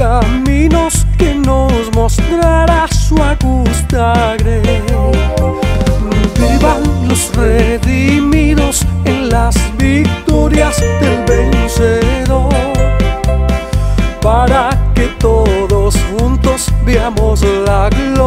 caminos que nos mostrará su agustagre. Vivan los redimidos en las victorias del vencedor, para que todos juntos veamos la gloria.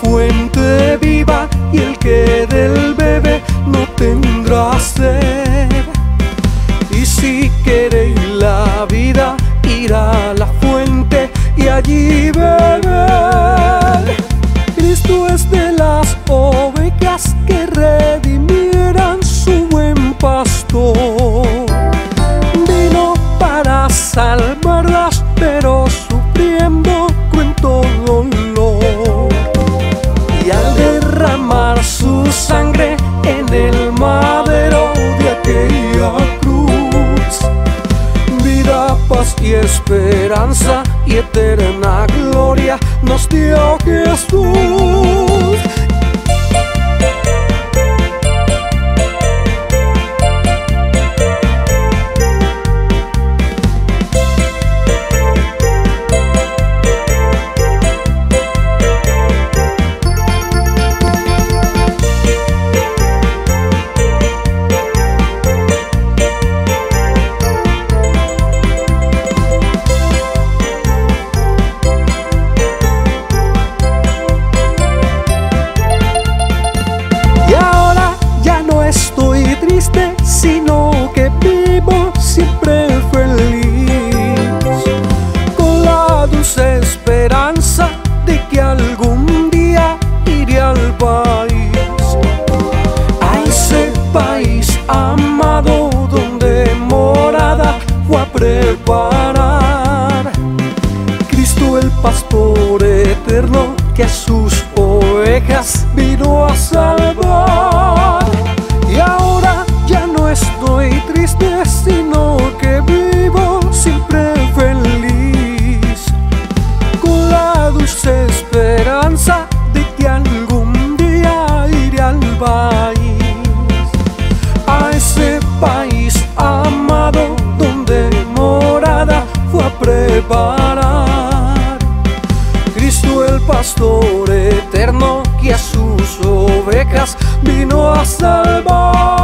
Cristo paz y esperanza y eterna gloria nos dio Jesús. Salvar. Y ahora ya no estoy triste, sino que vivo siempre feliz. Con la dulce esperanza de que algún día iré al país. A ese país amado donde morada fue a preparar. Cristo el pastor eterno que a sus ovejas vino a salvar.